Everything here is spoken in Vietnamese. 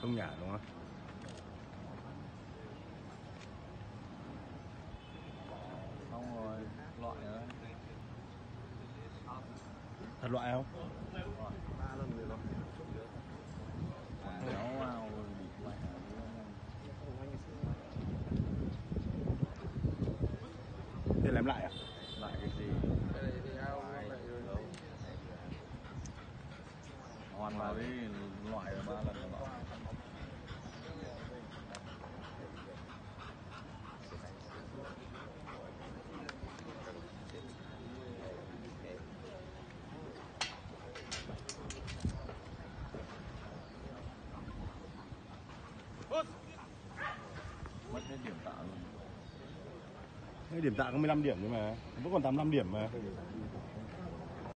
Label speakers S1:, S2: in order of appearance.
S1: không nhả đúng không?
S2: Xong rồi loại nữa
S1: thật loại không?
S2: Ba lần rồi quảng kéo vào bị lại
S1: thế làm lại à?
S2: Lại cái gì?
S3: Cái này thì ao
S2: Lại
S3: rồi
S2: hoàn vào đi loại là ba lần mất hết điểm tạ luôn
S1: cái điểm tạ có 15 điểm nhưng mà vẫn còn 85 điểm mà.